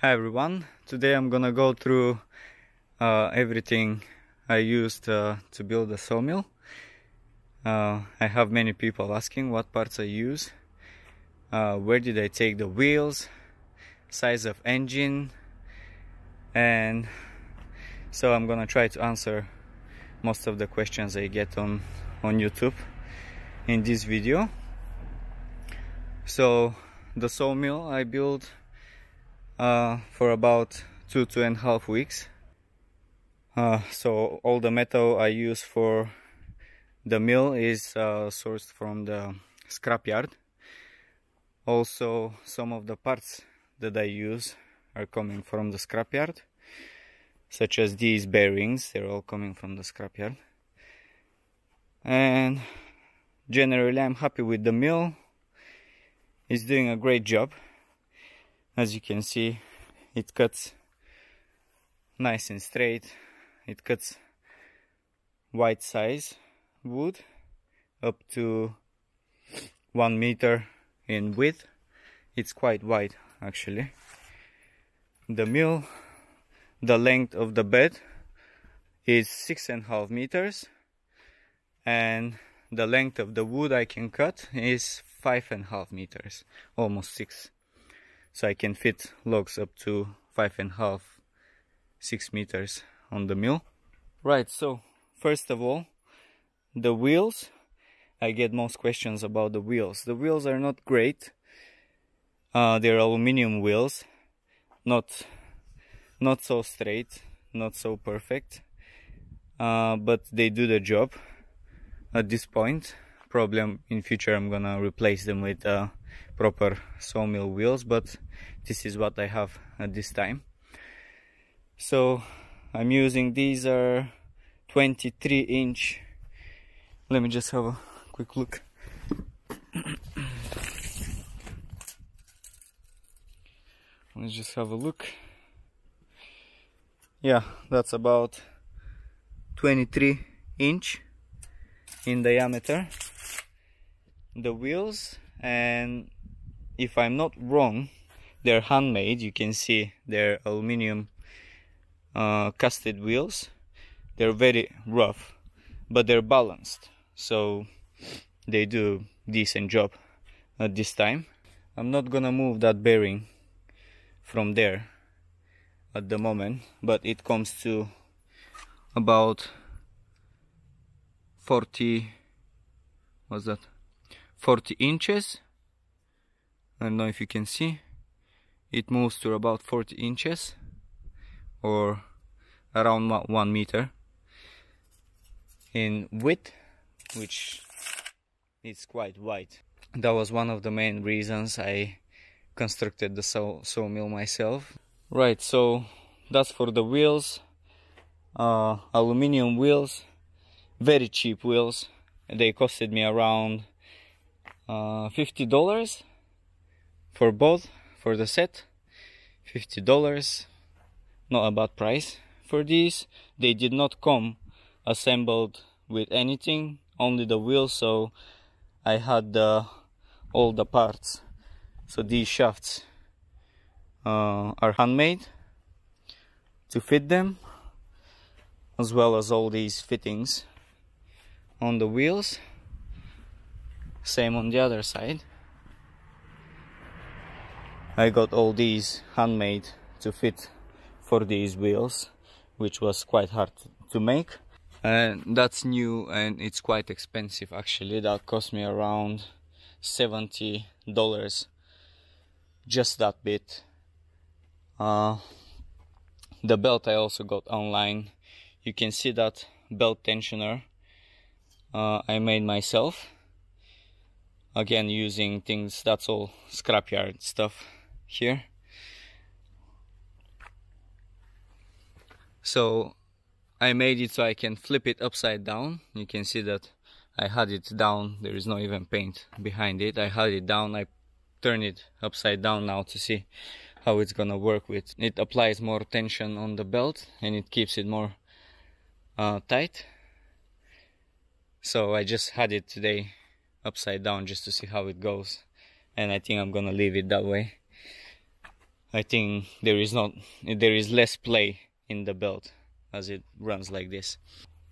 Hi everyone, today I'm gonna go through uh, everything I used uh, to build a sawmill. Uh, I have many people asking what parts I use, uh, where did I take the wheels, size of engine, and so I'm gonna try to answer most of the questions I get on, on YouTube in this video. So the sawmill I built uh, for about two two and a half weeks. Uh, so all the metal I use for the mill is uh, sourced from the scrapyard. Also some of the parts that I use are coming from the scrapyard such as these bearings. They're all coming from the scrapyard. And generally I'm happy with the mill. It's doing a great job as you can see it cuts nice and straight. It cuts wide size wood up to one meter in width. It's quite wide actually. The mill the length of the bed is six and a half meters and the length of the wood I can cut is five and a half meters almost six so I can fit logs up to five and a half, six meters on the mill. Right, so first of all, the wheels. I get most questions about the wheels. The wheels are not great. Uh, they're aluminum wheels, not not so straight, not so perfect, uh, but they do the job. At this point, problem in future, I'm gonna replace them with uh, proper sawmill wheels, but this is what I have at this time. So I'm using these are 23 inch. Let me just have a quick look. Let's just have a look. Yeah that's about 23 inch in diameter the wheels and if I'm not wrong they're handmade. You can see they're aluminum uh, casted wheels. They're very rough but they're balanced. So they do decent job at this time. I'm not gonna move that bearing from there at the moment but it comes to about 40 what's that? 40 inches I don't know if you can see. It moves to about 40 inches or around one meter in width which is quite wide. That was one of the main reasons I constructed the saw sawmill myself. Right so that's for the wheels. Uh, aluminium wheels very cheap wheels. They costed me around uh, $50 for both for the set $50 not a bad price for these. They did not come assembled with anything only the wheels so I had the, all the parts. So these shafts uh, are handmade to fit them as well as all these fittings on the wheels. Same on the other side I got all these handmade to fit for these wheels which was quite hard to make. And that's new and it's quite expensive actually. That cost me around 70 dollars. Just that bit. Uh, the belt I also got online. You can see that belt tensioner uh, I made myself. Again using things that's all scrapyard stuff here. So I made it so I can flip it upside down. You can see that I had it down. There is no even paint behind it. I had it down. I turn it upside down now to see how it's gonna work with it. Applies more tension on the belt and it keeps it more uh, tight. So I just had it today upside down just to see how it goes. And I think I'm gonna leave it that way I think there is not there is less play in the belt as it runs like this.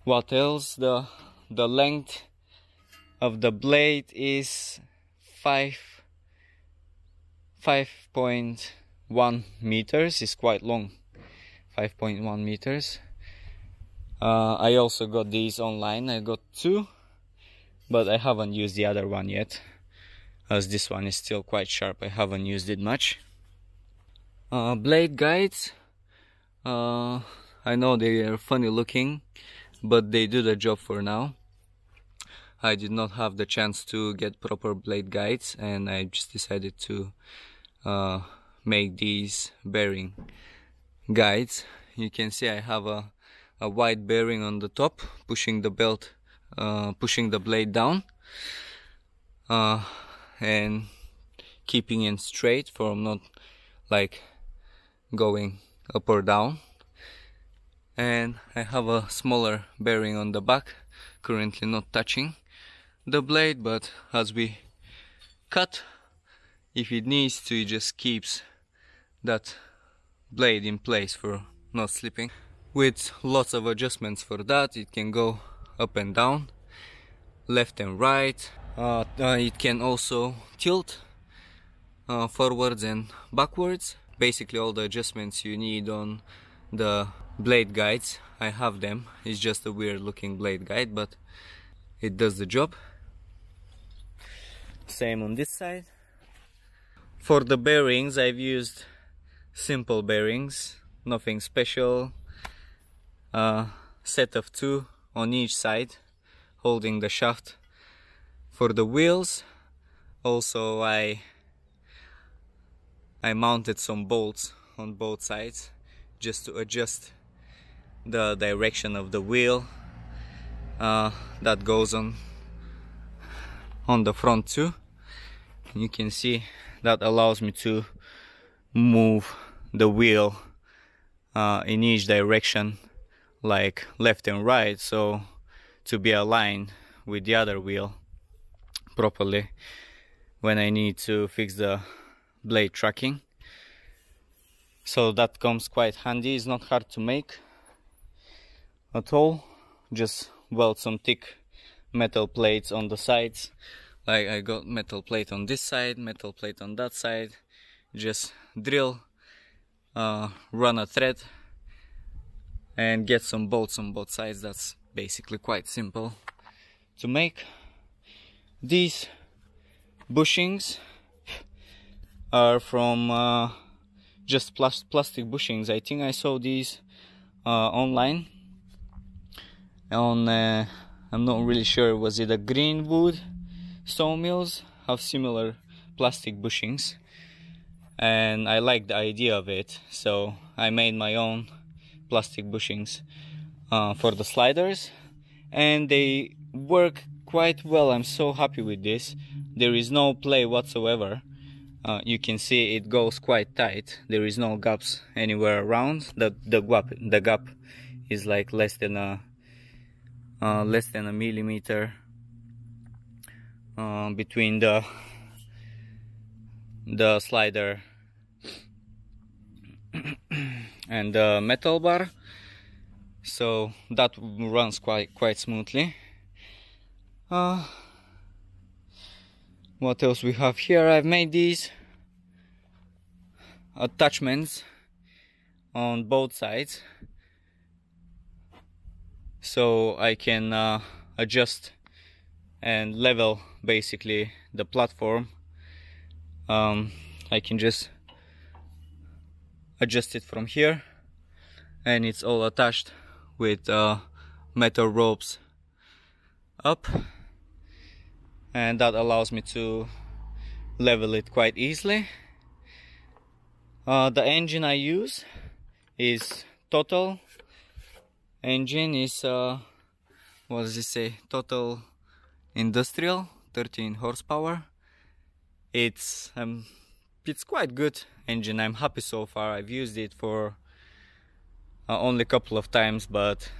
What else the the length of the blade is 5 5.1 meters. Is quite long. 5.1 meters. Uh, I also got these online. I got two but I haven't used the other one yet as this one is still quite sharp. I haven't used it much uh, blade guides uh, I know they are funny looking but they do the job for now. I did not have the chance to get proper blade guides and I just decided to uh, make these bearing guides. You can see I have a, a wide bearing on the top pushing the belt uh, pushing the blade down uh, and keeping it straight from not like going up or down. And I have a smaller bearing on the back currently not touching the blade but as we cut if it needs to it just keeps that blade in place for not slipping. With lots of adjustments for that it can go up and down left and right. Uh, uh, it can also tilt uh, forwards and backwards basically all the adjustments you need on the blade guides. I have them. It's just a weird looking blade guide but it does the job. Same on this side. For the bearings I've used simple bearings nothing special. Uh, set of two on each side holding the shaft. For the wheels also I I mounted some bolts on both sides just to adjust the direction of the wheel uh, that goes on on the front too. You can see that allows me to move the wheel uh, in each direction like left and right so to be aligned with the other wheel properly when I need to fix the blade tracking. So that comes quite handy. It's not hard to make at all. Just weld some thick metal plates on the sides. Like I got metal plate on this side metal plate on that side. Just drill uh, run a thread and get some bolts on both sides. That's basically quite simple to make. These bushings are from uh, just plas plastic bushings. I think I saw these uh, online. On uh, I'm not really sure. Was it a Greenwood sawmills? Have similar plastic bushings. And I like the idea of it. So I made my own plastic bushings uh, for the sliders. And they work quite well. I'm so happy with this. There is no play whatsoever uh, you can see it goes quite tight. There is no gaps anywhere around. The the gap the gap is like less than a uh, less than a millimeter uh, between the the slider and the metal bar. So that runs quite quite smoothly. Uh, what else we have here? I've made these attachments on both sides. So I can uh, adjust and level basically the platform. Um, I can just adjust it from here. And it's all attached with uh, metal ropes up and that allows me to level it quite easily. Uh, the engine I use is total. Engine is uh, what does it say? Total industrial 13 horsepower. It's um, it's quite good engine. I'm happy so far. I've used it for uh, only a couple of times but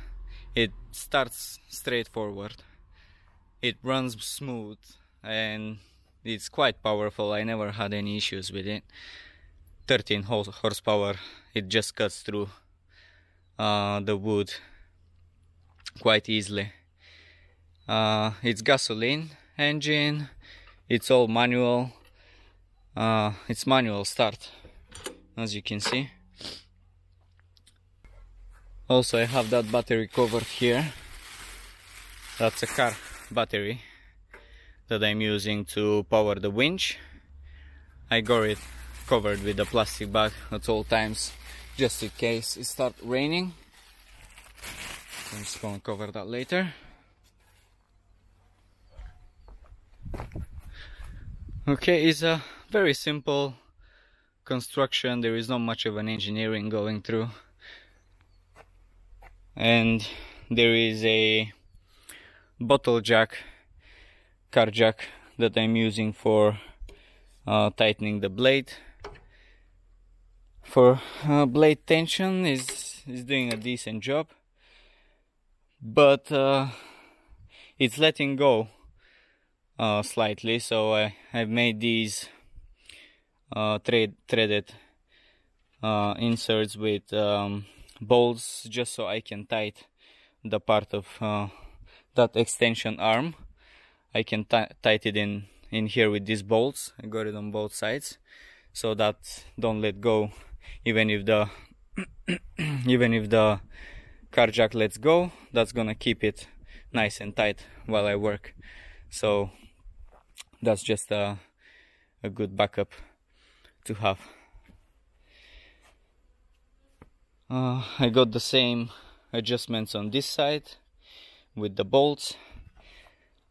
it starts straightforward it runs smooth and it's quite powerful. I never had any issues with it. 13 horsepower it just cuts through uh, the wood quite easily. Uh, it's gasoline engine. It's all manual. Uh, it's manual start as you can see. Also I have that battery cover here. That's a car battery that I'm using to power the winch. I got it covered with a plastic bag at all times just in case it start raining. I'm just gonna cover that later. Okay it's a very simple construction. There is not much of an engineering going through. And there is a bottle jack car jack that I'm using for uh, tightening the blade. For uh, blade tension is is doing a decent job but uh, it's letting go uh, slightly. So I, I've made these uh, thread, threaded uh, inserts with um, bolts just so I can tight the part of that extension arm. I can tight it in in here with these bolts. I got it on both sides. So that don't let go even if the even if the car jack lets go that's gonna keep it nice and tight while I work. So that's just a, a good backup to have. Uh, I got the same adjustments on this side with the bolts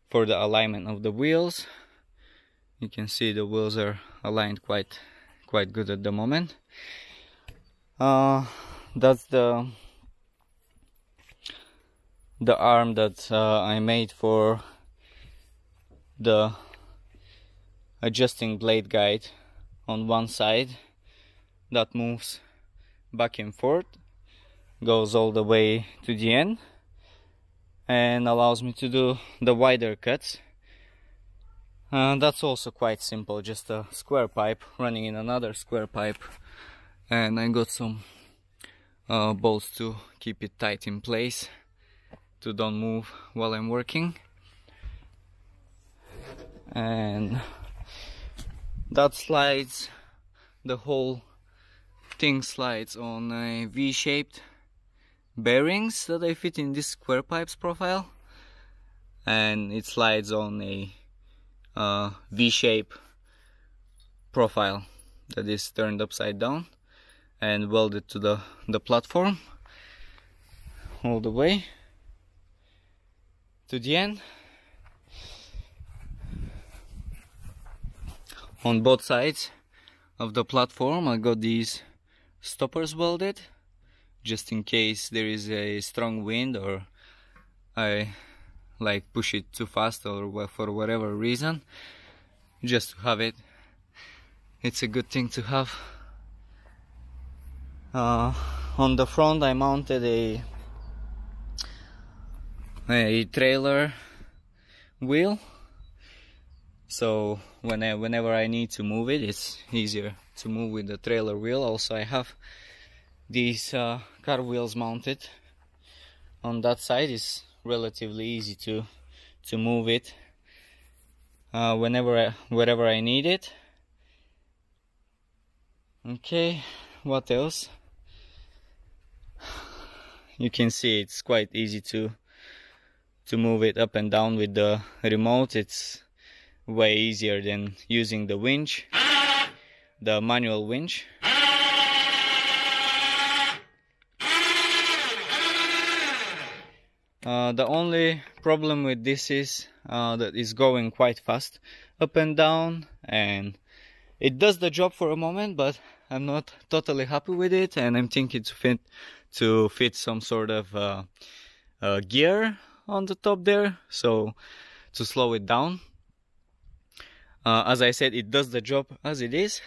for the alignment of the wheels. You can see the wheels are aligned quite quite good at the moment. Uh, that's the the arm that uh, I made for the adjusting blade guide on one side that moves back and forth goes all the way to the end and allows me to do the wider cuts. Uh, that's also quite simple just a square pipe running in another square pipe. And I got some uh, bolts to keep it tight in place to don't move while I'm working. And that slides the whole thing slides on a V-shaped bearings that I fit in this square pipes profile. And it slides on a uh, V-shape profile that is turned upside down and welded to the, the platform all the way to the end. On both sides of the platform I got these stoppers welded just in case there is a strong wind or I like push it too fast or for whatever reason just to have it. It's a good thing to have. Uh, on the front I mounted a a trailer wheel. So when I, whenever I need to move it it's easier to move with the trailer wheel. Also I have these uh, car wheels mounted. On that side is relatively easy to to move it uh, whenever I, wherever I need it. Okay what else? You can see it's quite easy to to move it up and down with the remote. It's way easier than using the winch the manual winch uh, the only problem with this is uh, that it's going quite fast up and down and it does the job for a moment but I'm not totally happy with it and I'm thinking to fit to fit some sort of uh, uh, gear on the top there so to slow it down. Uh, as I said it does the job as it is.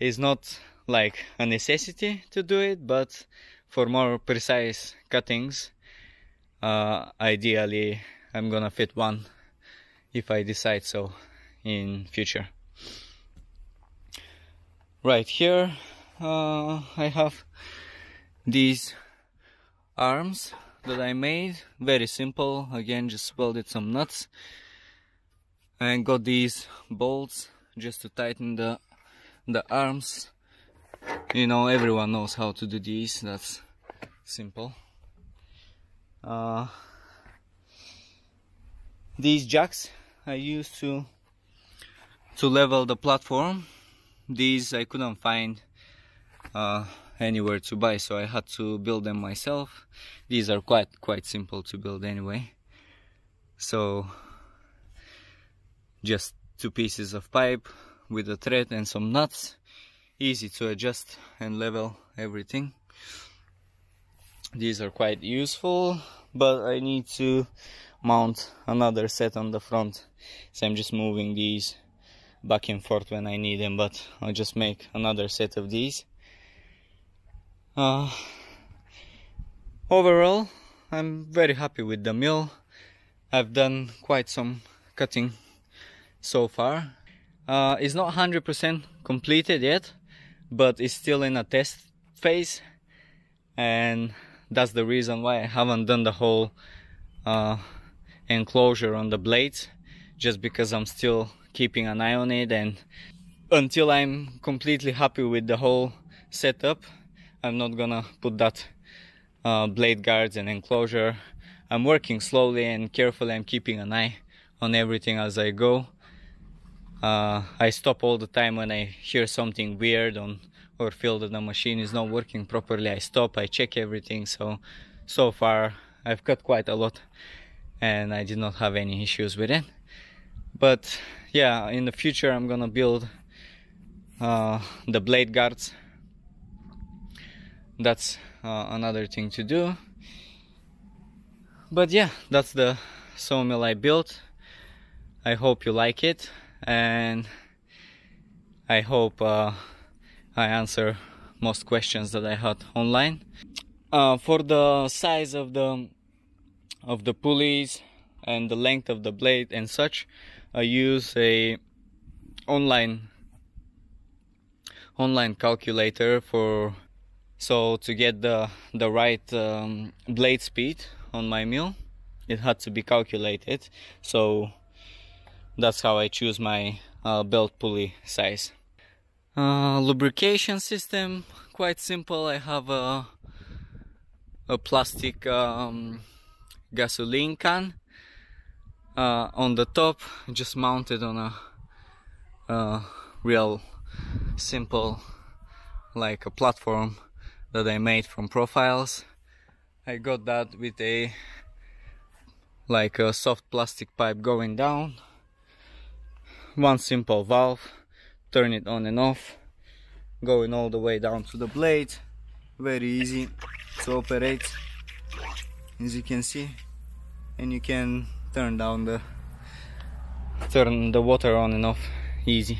It's not like a necessity to do it but for more precise cuttings uh, ideally I'm gonna fit one if I decide so in future. Right here uh, I have these arms that I made. Very simple. Again just welded some nuts. And got these bolts just to tighten the the arms. You know everyone knows how to do these. That's simple uh, these jacks I used to to level the platform. These I couldn't find uh, anywhere to buy so I had to build them myself. These are quite quite simple to build anyway. So just two pieces of pipe with a thread and some nuts. Easy to adjust and level everything these are quite useful but I need to mount another set on the front. So I'm just moving these back and forth when I need them but I'll just make another set of these. Uh, overall I'm very happy with the mill. I've done quite some cutting so far. Uh, it's not 100% completed yet but it's still in a test phase. And that's the reason why I haven't done the whole uh, enclosure on the blades just because I'm still keeping an eye on it. And until I'm completely happy with the whole setup I'm not gonna put that uh, blade guards and enclosure. I'm working slowly and carefully. I'm keeping an eye on everything as I go. Uh, I stop all the time when I hear something weird on or feel that the machine is not working properly I stop I check everything. So so far I've cut quite a lot and I did not have any issues with it. But yeah in the future I'm gonna build uh, the blade guards. That's uh, another thing to do. But yeah that's the sawmill I built. I hope you like it and I hope uh, I answer most questions that I had online. Uh, for the size of the of the pulleys and the length of the blade and such I use a online online calculator for so to get the the right um, blade speed on my mill it had to be calculated. So that's how I choose my uh, belt pulley size uh, lubrication system quite simple. I have a a plastic um, gasoline can uh, on the top just mounted on a uh, real simple like a platform that I made from profiles. I got that with a like a soft plastic pipe going down. One simple valve turn it on and off going all the way down to the blade. Very easy to operate as you can see. And you can turn down the turn the water on and off easy.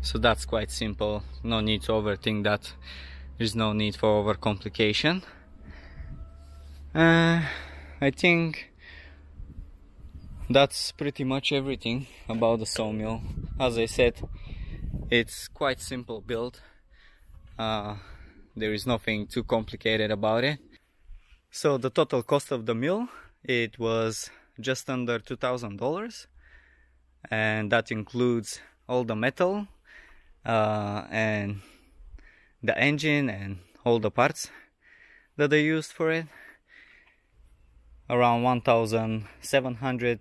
So that's quite simple. No need to overthink that. There's no need for over complication uh, I think that's pretty much everything about the sawmill. As I said it's quite simple build. Uh, there is nothing too complicated about it. So the total cost of the mill it was just under $2,000 and that includes all the metal uh, and the engine and all the parts that they used for it. Around 1700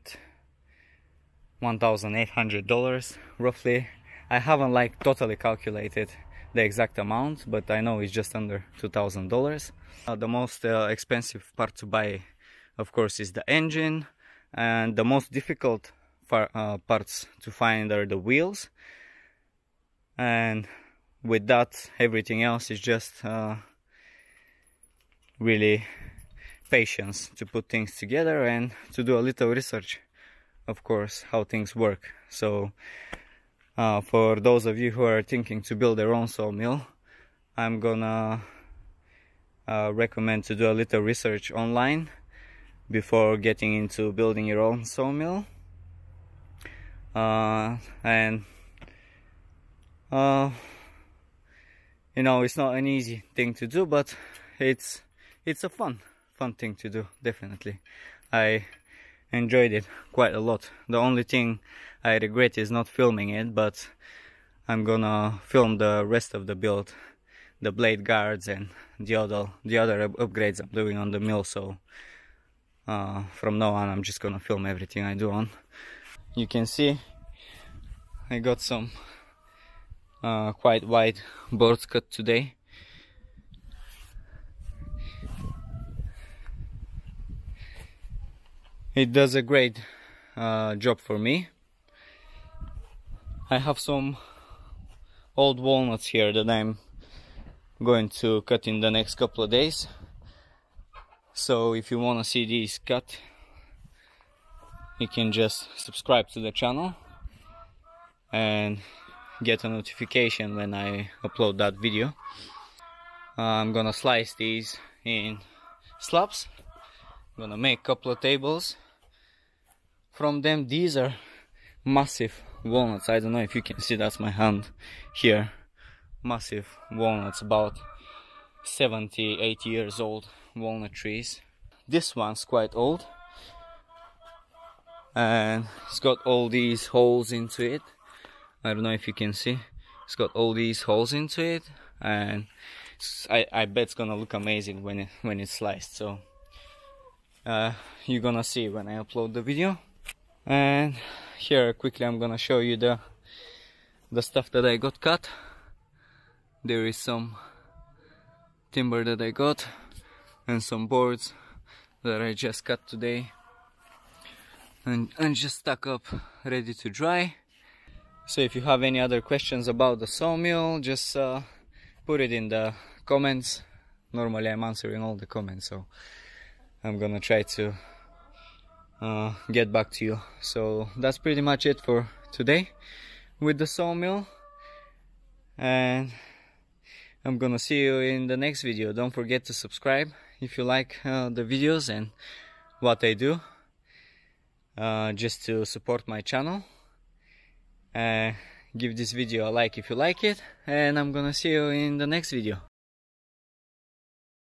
1800 dollars roughly I haven't like totally calculated the exact amount but I know it's just under two thousand dollars. Uh, the most uh, expensive part to buy of course is the engine and the most difficult uh, parts to find are the wheels. And with that everything else is just uh, really patience to put things together and to do a little research of course how things work. So uh, for those of you who are thinking to build their own sawmill I'm gonna uh, recommend to do a little research online before getting into building your own sawmill. Uh, and uh, you know it's not an easy thing to do but it's it's a fun fun thing to do definitely. I enjoyed it quite a lot. The only thing I regret is not filming it but I'm gonna film the rest of the build the blade guards and the other the other upgrades I'm doing on the mill. So uh, from now on I'm just gonna film everything I do on. You can see I got some uh, quite wide boards cut today it does a great uh, job for me. I have some old walnuts here that I'm going to cut in the next couple of days. So if you want to see these cut you can just subscribe to the channel and get a notification when I upload that video. Uh, I'm gonna slice these in slabs. I'm gonna make a couple of tables from them these are massive walnuts. I don't know if you can see that's my hand here. Massive walnuts about 70 80 years old walnut trees. This one's quite old and it's got all these holes into it. I don't know if you can see. It's got all these holes into it and I, I bet it's gonna look amazing when it when it's sliced so uh, you're gonna see when I upload the video and here quickly I'm gonna show you the the stuff that I got cut. There is some timber that I got and some boards that I just cut today. And, and just stuck up ready to dry. So if you have any other questions about the sawmill just uh, put it in the comments. Normally I'm answering all the comments so I'm gonna try to uh, get back to you. So that's pretty much it for today with the sawmill. And I'm gonna see you in the next video. Don't forget to subscribe if you like uh, the videos and what I do uh, just to support my channel. Uh, give this video a like if you like it. And I'm gonna see you in the next video